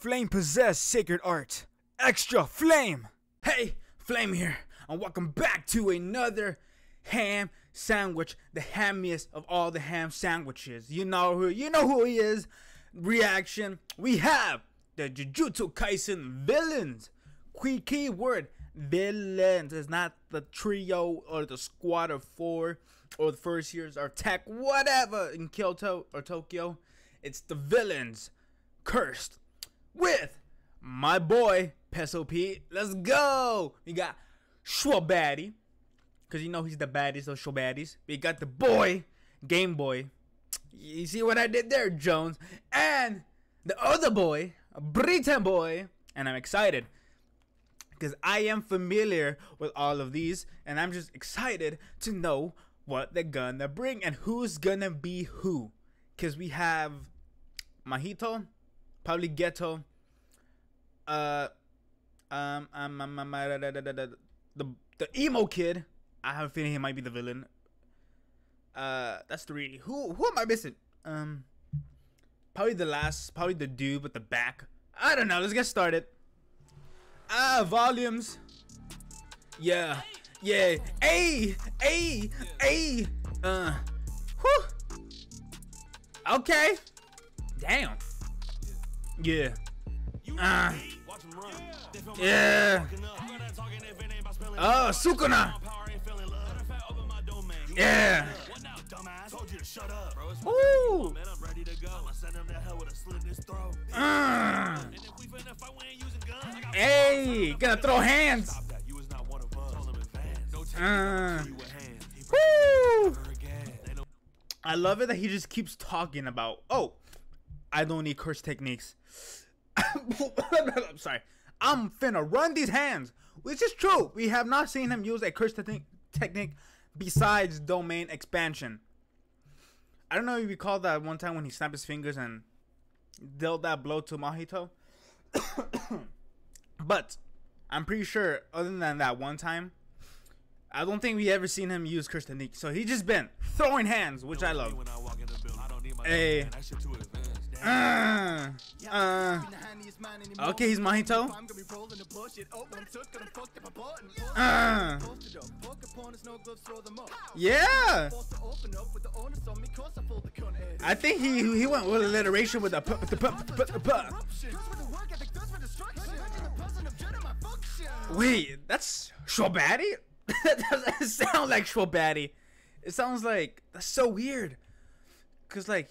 Flame possessed sacred art. Extra flame! Hey, Flame here, and welcome back to another ham sandwich, the hammiest of all the ham sandwiches. You know who you know who he is. Reaction. We have the Jujutsu Kaisen villains. Key key word villains. It's not the trio or the squad of four or the first years or tech, whatever in Kyoto or Tokyo. It's the villains. Cursed with my boy Peso Pete. Let's go. We got Shwabadi, cause you know he's the baddest of Schwabaddies. We got the boy Game Boy. You see what I did there, Jones? And the other boy, Breeton Boi, and I'm excited because I am familiar with all of these, and I'm just excited to know what they're gonna bring and who's gonna be who. Because we have Mahito, probably Geto, uh, um, um, um, um uh, da, the the emo kid. I have a feeling he might be the villain. Uh, that's three. Who who am I missing? Um, probably the last, probably the dude with the back. I don't know. Let's get started. Ah, volumes. Yeah, yeah. A, a, a. Uh, whew. Okay. Damn. Yeah. Uh, yeah. Oh, Sukuna. Yeah. Ooh. Uh. Hey, gonna throw hands. Uh. Woo. I love it that he just keeps talking about, oh, I don't need curse techniques. I'm sorry. I'm finna run these hands, which is true. We have not seen him use a curse te- technique besides domain expansion. I don't know if you recall that one time when he snapped his fingers and dealt that blow to Mahito. but I'm pretty sure, other than that one time, I don't think we ever seen him use curse technique. So he just been throwing hands, which I love. Hey. Uh, uh, okay, he's Mahito. Uh, yeah. I think he he went with alliteration with the p the p the p the p. Wait, that's Shwabadi? that doesn't sound like Shwabadi. It sounds like that's so weird. Cause like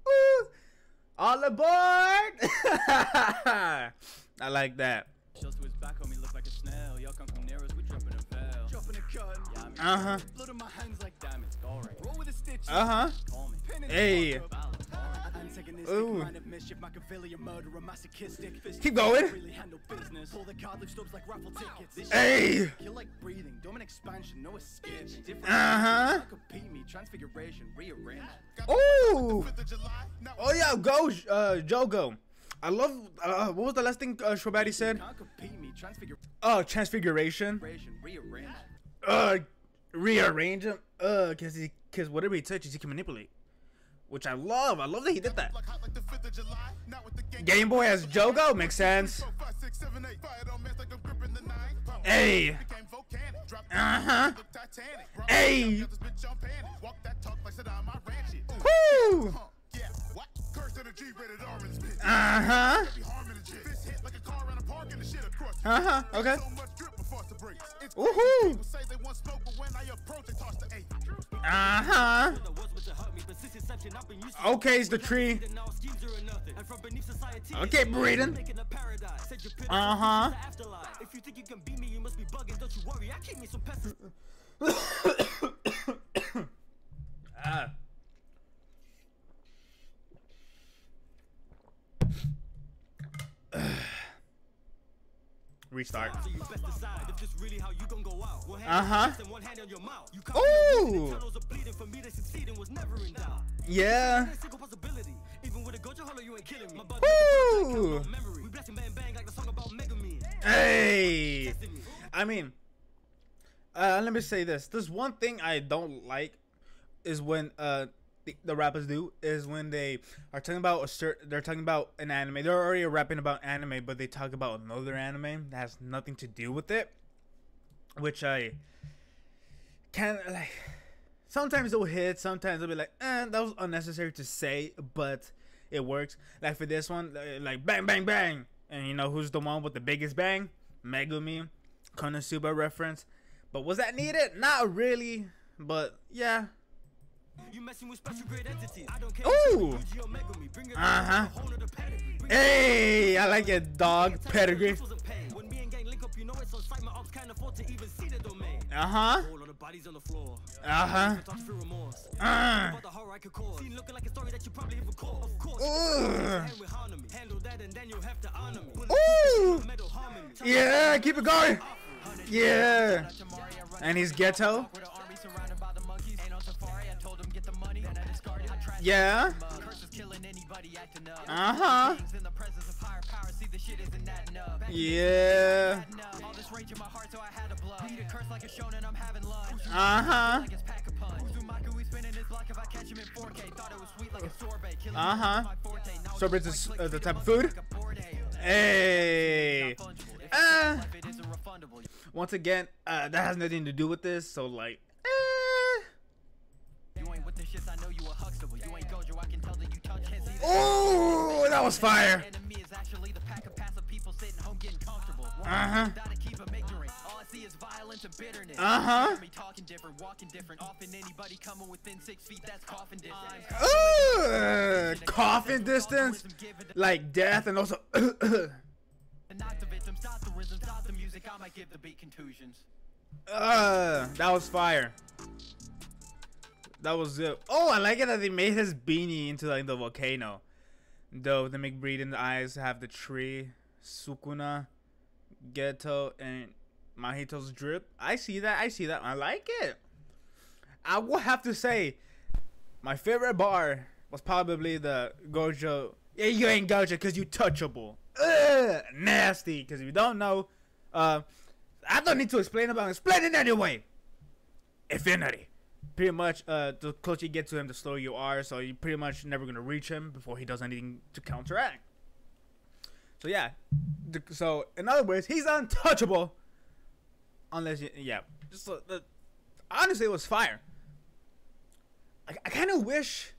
Ooh. All aboard! I like that. Uh huh. Uh huh. Hey. Ooh. Keep going. Hey. Uh huh. Ooh. Oh yeah, go, uh, Jogo. I love. Uh, what was the last thing uh, Shwabadi said? Oh, transfiguration. Uh, rearrange him. Uh, cause he, cause whatever he touches, he can manipulate. Which I love. I love that he did that. Game Boy has Jogo. Makes sense. Hey. Uh huh. Hey. Woo. Uh huh. Uh huh. Okay. Woohoo. Uh huh. Okay, it's the tree. Okay, breathing. Uh huh. If you think you can beat me, you must be bugging. Don't you worry, I keep me some ah. restart. Uh huh. Ooh. Yeah. Woo. Hey. I mean, uh, let me say this. There's one thing I don't like is when uh the, the rappers do is when they are talking about a certain they're talking about an anime. They're already rapping about anime, but they talk about another anime that has nothing to do with it. Which I can't like sometimes it'll hit, sometimes it'll be like, eh, that was unnecessary to say, but it works. Like for this one, like bang bang bang. And you know who's the one with the biggest bang? Megumin. Konosuba reference. But was that needed? Not really. But yeah, you messing with special grade entities. I don't care. Ooh. Uh huh. Hey, I like it, dog. Pedigree. Uh huh. Uh huh. Uh. Ooh. Yeah, keep it going. Yeah. And he's Geto. Yeah. Uh huh. Yeah. Uh huh. Uh huh. Sorbet is uh, the type of food. Hey. Uh, once again, uh, that has nothing to do with this. So like, Oh, that was fire. Uh huh. Uh huh. Ooh, coffin distance, like death, and also. not the victims not the rhythm not the music i might give the beat uh, that was fire. That was it. Oh, I like it that they made his beanie into like the volcano. Though the McBreed in the eyes have the tree, Sukuna, Geto, and Mahito's drip. I see that. I see that. I like it. I will have to say, my favorite bar was probably the Gojo. Yeah, you ain't Gojo because you touchable. Ugh, nasty. Because if you don't know, uh, I don't need to explain about it. Explain it anyway. Infinity pretty much uh, the closer you get to him, the slower you are. So you're pretty much never gonna reach him before he does anything to counteract. So yeah, so in other words, he's untouchable. Unless you, yeah, just uh, the, honestly, it was fire. I, I kind of wish,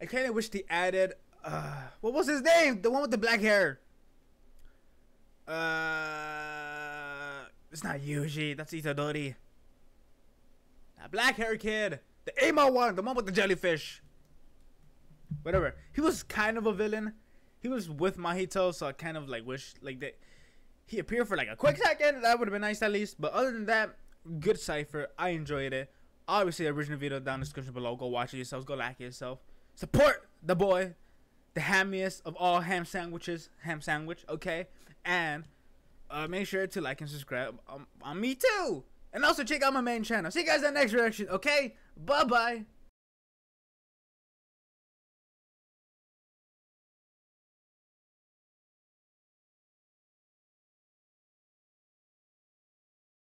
I kind of wish they added, uh, what was his name? The one with the black hair. Uh, it's not Yuji. That's Itadori. That black hair kid. The emo one. The one with the jellyfish. Whatever. He was kind of a villain. He was with Mahito, so I kind of like wish like that he appeared for like a quick second. That would have been nice at least. But other than that, good cipher. I enjoyed it. Obviously, the original video down in the description below. Go watch it yourselves. Go like it yourself. Support the boy, the hammiest of all ham sandwiches. Ham sandwich, okay? And uh, make sure to like and subscribe um, on me too. And also check out my main channel. See you guys in the next reaction, okay? Bye-bye.